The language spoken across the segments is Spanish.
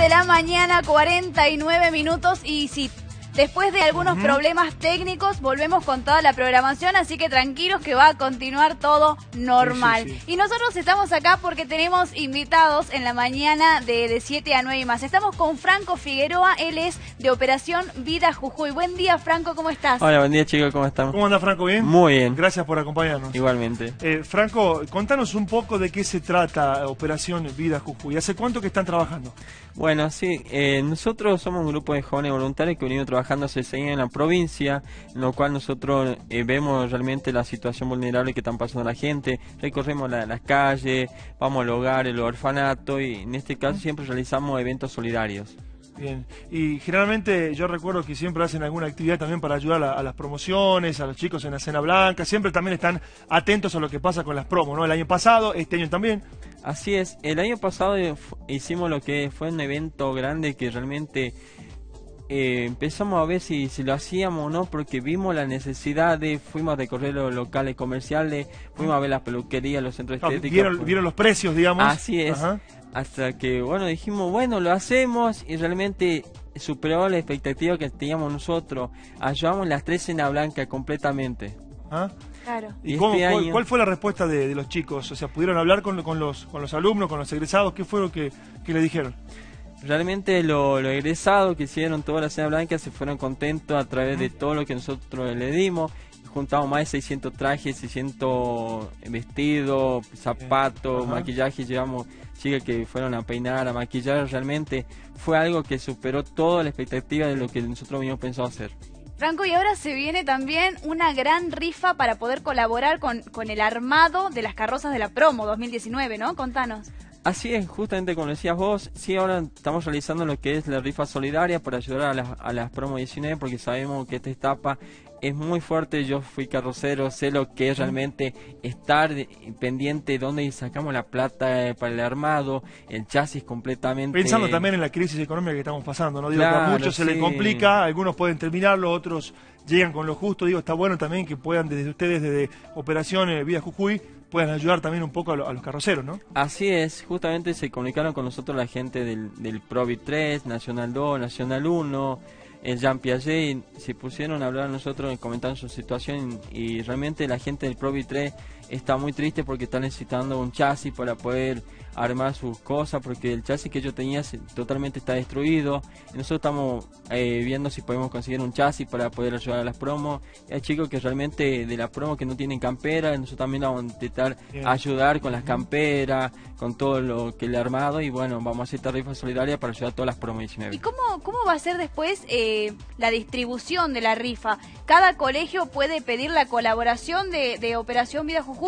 de la mañana, 49 minutos y si Después de algunos problemas técnicos, volvemos con toda la programación, así que tranquilos que va a continuar todo normal. Y nosotros estamos acá porque tenemos invitados en la mañana de, de 7 a 9 y más. Estamos con Franco Figueroa, él es de Operación Vida Jujuy. Buen día, Franco, ¿cómo estás? Hola, buen día, chicos, ¿cómo estamos? ¿Cómo anda, Franco? ¿Bien? Muy bien. Gracias por acompañarnos. Igualmente. Eh, Franco, contanos un poco de qué se trata Operación Vida Jujuy. ¿Hace cuánto que están trabajando? Bueno, sí, eh, nosotros somos un grupo de jóvenes voluntarios que venimos trabajando años en la provincia, en lo cual nosotros eh, vemos realmente la situación vulnerable que están pasando la gente, recorremos las calles, vamos al hogar, el orfanato y en este caso siempre realizamos eventos solidarios. Bien, y generalmente yo recuerdo que siempre hacen alguna actividad también para ayudar a, las promociones, a los chicos en la cena blanca, siempre también están atentos a lo que pasa con las promos, ¿no? El año pasado, este año también. Así es, el año pasado hicimos lo que fue un evento grande que realmente eh, empezamos a ver si, si, lo hacíamos o no porque vimos la necesidad de, fuimos a recorrer los locales comerciales, fuimos a ver las peluquerías, los centros estéticos. Vieron, vieron los precios, digamos. Así es. Hasta que, bueno, dijimos, bueno, lo hacemos y realmente superó la expectativa que teníamos nosotros. Ayudamos las tres en la blanca completamente. ¿Ah? ¿Y, este cuál, fue la respuesta de, los chicos? O sea, ¿pudieron hablar con, los, con los alumnos, con los egresados? ¿Qué fue lo que, le dijeron? Realmente los lo egresados que hicieron toda la cena blanca se fueron contentos a través de todo lo que nosotros le dimos. Juntamos más de 600 trajes, 600 vestidos, zapatos, maquillaje. Llevamos chicas que fueron a peinar, a maquillar. Realmente fue algo que superó toda la expectativa de lo que nosotros habíamos pensado hacer. Franco, y ahora se viene también una gran rifa para poder colaborar con, con el armado de las carrozas de la promo 2019, ¿no? Contanos. Así es, justamente como decías vos, sí, ahora estamos realizando lo que es la rifa solidaria para ayudar a las, a las promo 19 porque sabemos que esta etapa es muy fuerte. Yo fui carrocero, sé lo que es realmente estar pendiente de dónde sacamos la plata eh, para el armado, el chasis completamente. Pensando también en la crisis económica que estamos pasando, ¿no? Digo, a muchos se les complica, algunos pueden terminarlo, otros llegan con lo justo. Digo, está bueno también que puedan desde ustedes, desde Operaciones Vía Jujuy, puedan ayudar también un poco a, los carroceros, ¿no? Así es, justamente se comunicaron con nosotros la gente del, del Provi 3, Nacional 2, Nacional 1, el Jean Piaget, se pusieron a hablar a nosotros, comentaron su situación y realmente la gente del Provi 3 está muy triste porque está necesitando un chasis para poder armar sus cosas porque el chasis que yo tenía totalmente está destruido. Y nosotros estamos eh, viendo si podemos conseguir un chasis para poder ayudar a las promos. hay chicos que realmente de las promos que no tienen campera, nosotros también vamos a intentar ayudar con las camperas, con todo lo que le ha armado y bueno, vamos a hacer esta rifa solidaria para ayudar a todas las promos 19. ¿Y cómo, cómo va a ser después eh, la distribución de la rifa? ¿Cada colegio puede pedir la colaboración de, de Operación Vida Jujuy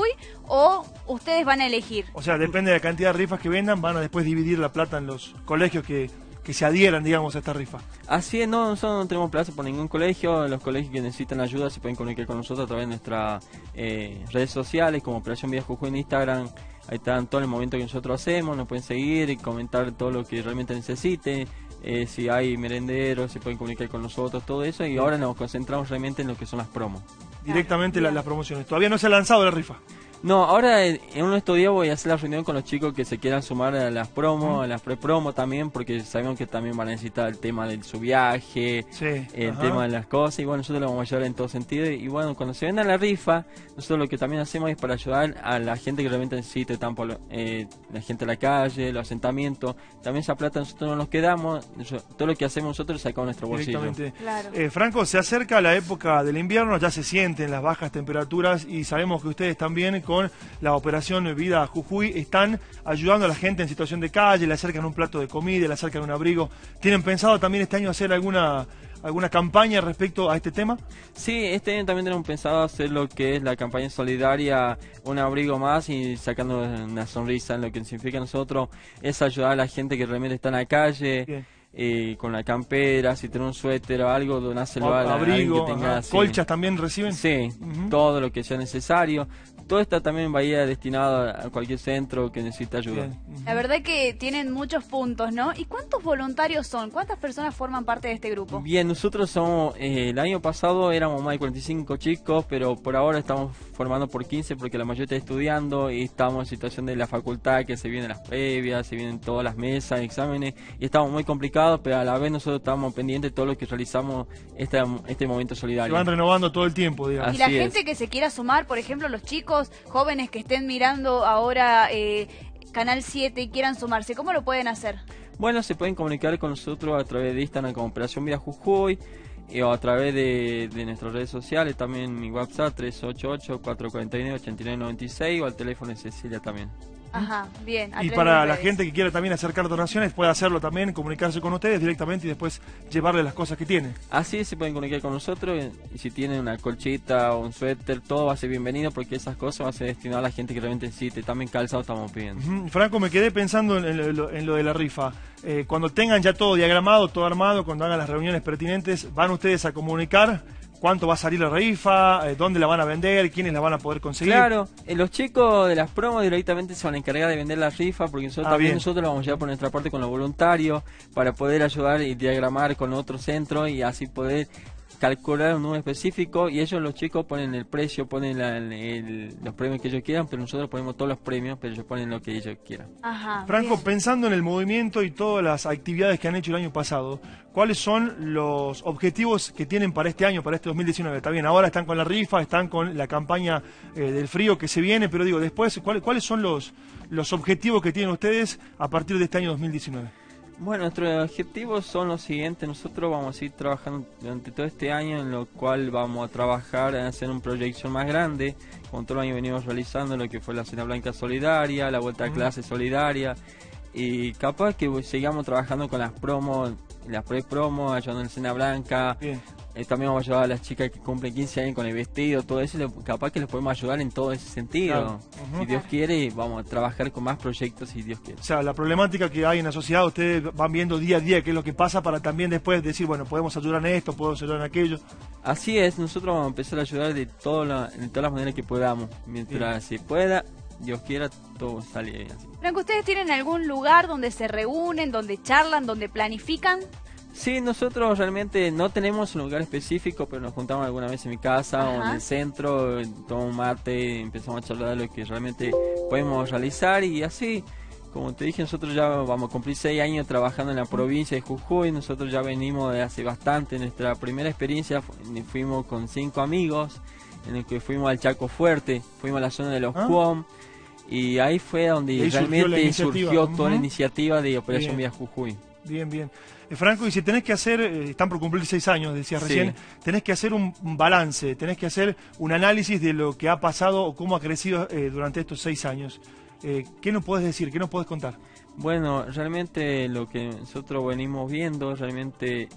o ustedes van a elegir? O sea, depende de la cantidad de rifas que vendan, van a después dividir la plata en los colegios que, que se adhieran, digamos, a esta rifa. Así es, no, nosotros no tenemos plaza por ningún colegio. Los colegios que necesitan ayuda se pueden comunicar con nosotros a través de nuestras eh, redes sociales, como Operación Vida Jujuy en Instagram. Ahí están todo el momento que nosotros hacemos, nos pueden seguir y comentar todo lo que realmente necesiten. Eh, si hay merenderos, se pueden comunicar con nosotros, todo eso. Y ahora nos concentramos realmente en lo que son las promos. Directamente las promociones. Todavía no se ha lanzado la rifa. No, ahora en uno de estos días voy a hacer la reunión con los chicos que se quieran sumar a las promos, a las pre-promo también, porque sabemos que también van a necesitar el tema de su viaje, el tema de las cosas, y bueno, nosotros lo vamos a ayudar en todo sentido. Y bueno, cuando se venda la rifa, nosotros lo que también hacemos es para ayudar a la gente que realmente necesite, tanto eh, la gente de la calle, los asentamientos, también esa plata nosotros no nos quedamos, todo lo que hacemos nosotros sacamos nuestro bolsillo. Claro. Eh, Franco, se acerca la época del invierno, ya se sienten las bajas temperaturas y sabemos que ustedes también con la operación Vida Jujuy están ayudando a la gente en situación de calle, le acercan un plato de comida, le acercan un abrigo. ¿Tienen pensado también este año hacer alguna alguna campaña respecto a este tema? Sí, este año también tenemos pensado hacer lo que es la campaña solidaria, un abrigo más y sacando una sonrisa. Lo que significa nosotros es ayudar a la gente que realmente está en la calle eh, con la campera, si tiene un suéter o algo, donáselo a, abrigo, que tenga. ¿Colchas también reciben? Sí, todo lo que sea necesario. Todo está también va destinado a cualquier centro que necesite ayuda. La verdad que tienen muchos puntos, ¿no? ¿Y cuántos voluntarios son? ¿Cuántas personas forman parte de este grupo? Bien, nosotros somos, eh, el año pasado éramos más de 45 chicos, pero por ahora estamos formando por 15 porque la mayoría está estudiando y estamos en situación de la facultad que se vienen las previas, se vienen todas las mesas, exámenes y estamos muy complicados, pero a la vez nosotros estamos pendientes de todo lo que realizamos este, este momento solidario. Se van renovando todo el tiempo, digamos. y la gente que se quiera sumar, por ejemplo, los chicos jóvenes que estén mirando ahora eh, Canal 7 y quieran sumarse, ¿cómo lo pueden hacer? Bueno, se pueden comunicar con nosotros a través de Instagram como Operación Vida Jujuy o a través de, nuestras redes sociales, también mi WhatsApp 388-449-8996 o al teléfono de Cecilia también. Ajá, bien. Y para la gente que quiera también acercar donaciones, puede hacerlo también, comunicarse con ustedes directamente y después llevarle las cosas que tiene. Así se pueden comunicar con nosotros y si tienen una colchita o un suéter, todo va a ser bienvenido porque esas cosas van a ser destinadas a la gente que realmente necesite. También calzado estamos pidiendo. Franco, me quedé pensando en, lo, de la rifa. Eh, cuando tengan ya todo diagramado, todo armado, cuando hagan las reuniones pertinentes, ¿van ustedes a comunicar cuánto va a salir la rifa, eh, dónde la van a vender, quiénes la van a poder conseguir. Claro, eh, los chicos de las promos directamente se van a encargar de vender la rifa porque nosotros ah, también nosotros la vamos a llevar por nuestra parte con los voluntarios para poder ayudar y diagramar con otro centro y así poder calcular un número específico y ellos los chicos ponen el precio, ponen los premios que ellos quieran, pero nosotros ponemos todos los premios, pero ellos ponen lo que ellos quieran. Franco, pensando en el movimiento y todas las actividades que han hecho el año pasado, ¿cuáles son los objetivos que tienen para este año, para este 2019? Está bien, ahora están con la rifa, están con la campaña eh, del frío que se viene, pero digo, después, ¿cuáles, cuáles son los, los objetivos que tienen ustedes a partir de este año 2019? Bueno, nuestros objetivos son los siguientes. Nosotros vamos a ir trabajando durante todo este año, en lo cual vamos a trabajar en hacer una proyección más grande. Como todo el año venimos realizando lo que fue la Cena Blanca Solidaria, la Vuelta a Clase Solidaria. Y capaz que sigamos trabajando con las promos, las pre-promos, ayudando en Cena Blanca. Eh, también vamos a ayudar a las chicas que cumplen 15 años con el vestido, todo eso, capaz que les podemos ayudar en todo ese sentido. Si Dios quiere, vamos a trabajar con más proyectos si Dios quiere. O sea, la problemática que hay en la sociedad, ustedes van viendo día a día qué es lo que pasa para también después decir, bueno, podemos ayudar en esto, podemos ayudar en aquello. Así es, nosotros vamos a empezar a ayudar de, todo de todas las maneras que podamos, mientras se pueda. Dios quiera, todo sale bien. Franco, ¿ustedes tienen algún lugar donde se reúnen, donde charlan, donde planifican? Sí, nosotros realmente no tenemos un lugar específico, pero nos juntamos alguna vez en mi casa o en el centro, tomamos mate, empezamos a charlar de lo que realmente podemos realizar y así, como te dije, nosotros ya vamos a cumplir seis años trabajando en la provincia de Jujuy, nosotros ya venimos de hace bastante, nuestra primera experiencia fuimos con cinco amigos, en el que fuimos al Chaco Fuerte, fuimos a la zona de los ah. y ahí fue donde realmente surgió, toda la iniciativa de Operación Vía Jujuy. Bien, bien. Eh, Franco, y si tenés que hacer, eh, están por cumplir seis años, decías recién, tenés que hacer un balance, tenés que hacer un análisis de lo que ha pasado o cómo ha crecido eh, durante estos seis años. ¿Qué nos puedes decir? ¿Qué nos puedes contar? Bueno, realmente lo que nosotros venimos viendo, realmente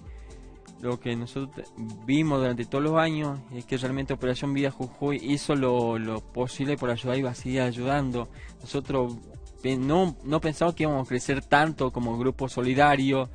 lo que nosotros vimos durante todos los años es que realmente Operación Vida Jujuy hizo lo, lo posible por ayudar y va a seguir ayudando. Nosotros no, no pensamos que íbamos a crecer tanto como grupo solidario.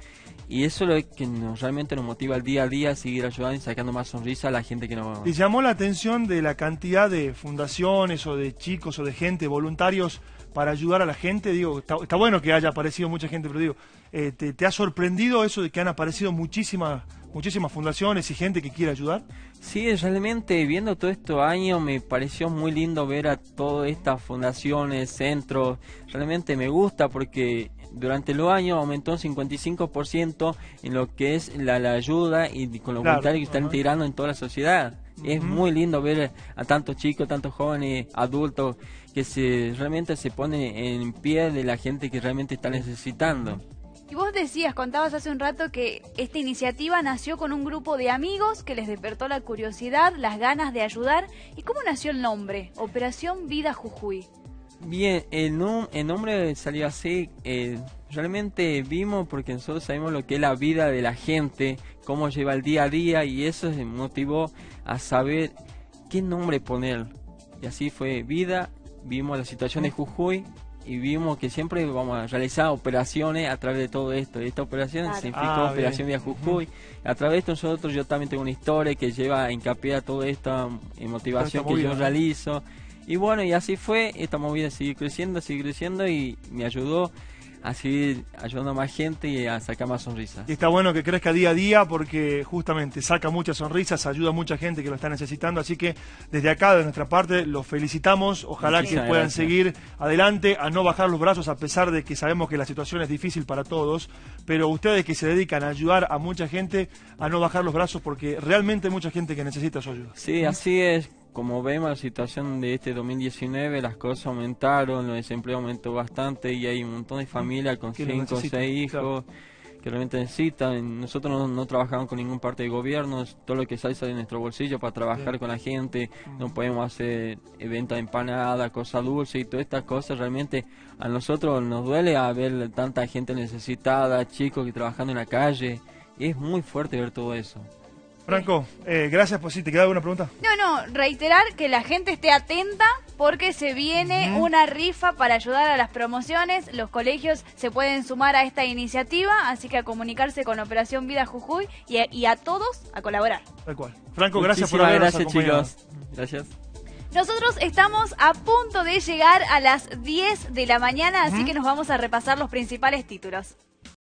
Y eso es lo que nos, realmente nos motiva el día a día a seguir ayudando y sacando más sonrisa a la gente que nos... ¿Y llamó la atención de la cantidad de fundaciones o de chicos o de gente, voluntarios para ayudar a la gente? Digo, está, bueno que haya aparecido mucha gente, pero digo, eh, te, ha sorprendido eso de que han aparecido muchísimas muchísimas fundaciones y gente que quiere ayudar? Sí, realmente viendo todo estos años me pareció muy lindo ver a todas estas fundaciones, centros. Realmente me gusta porque durante los años aumentó un 55% en lo que es la, ayuda y con los voluntarios que están integrando en toda la sociedad. Es muy lindo ver a tantos chicos, tantos jóvenes, adultos, que se realmente se ponen en pie de la gente que realmente está necesitando. Y vos decías, contabas hace un rato que esta iniciativa nació con un grupo de amigos que les despertó la curiosidad, las ganas de ayudar. ¿Y cómo nació el nombre? Operación Vida Jujuy. Bien, el, nombre salió así. Eh, realmente vimos porque nosotros sabemos lo que es la vida de la gente, cómo lleva el día a día y eso se motivó a saber qué nombre poner. Y así fue vida, vimos la situación de Jujuy y vimos que siempre vamos a realizar operaciones a través de todo esto. Esta operación significó ah, Operación Vía Jujuy. A través de esto nosotros, yo también tengo una historia que lleva hincapié a toda esta motivación que yo realizo. Y bueno, y así fue, esta movida sigue creciendo, sigue creciendo y me ayudó a seguir ayudando a más gente y a sacar más sonrisas. Y está bueno que crezca día a día porque justamente saca muchas sonrisas, ayuda a mucha gente que lo está necesitando. Así que desde acá, de nuestra parte, los felicitamos. Ojalá que puedan seguir adelante, a no bajar los brazos a pesar de que sabemos que la situación es difícil para todos. Pero ustedes que se dedican a ayudar a mucha gente, a no bajar los brazos porque realmente hay mucha gente que necesita su ayuda. Sí, así es como vemos la situación de este 2019, las cosas aumentaron, el desempleo aumentó bastante y hay un montón de familias con cinco o seis hijos que realmente necesitan. Nosotros no, trabajamos con ningún parte de gobierno, todo lo que sale sale de nuestro bolsillo para trabajar con la gente, no mm. podemos hacer venta de empanada, cosas dulces y todas estas cosas. Realmente a nosotros nos duele a ver tanta gente necesitada, chicos que trabajando en la calle. Y es muy fuerte ver todo eso. Franco, eh, gracias por si te queda alguna pregunta. No, no, reiterar que la gente esté atenta porque se viene una rifa para ayudar a las promociones. Los colegios se pueden sumar a esta iniciativa, así que a comunicarse con Operación Vida Jujuy y a, todos a colaborar. Tal cual. Franco, gracias por habernos gracias, chicos. Gracias. Nosotros estamos a punto de llegar a las 10 de la mañana, así que nos vamos a repasar los principales títulos.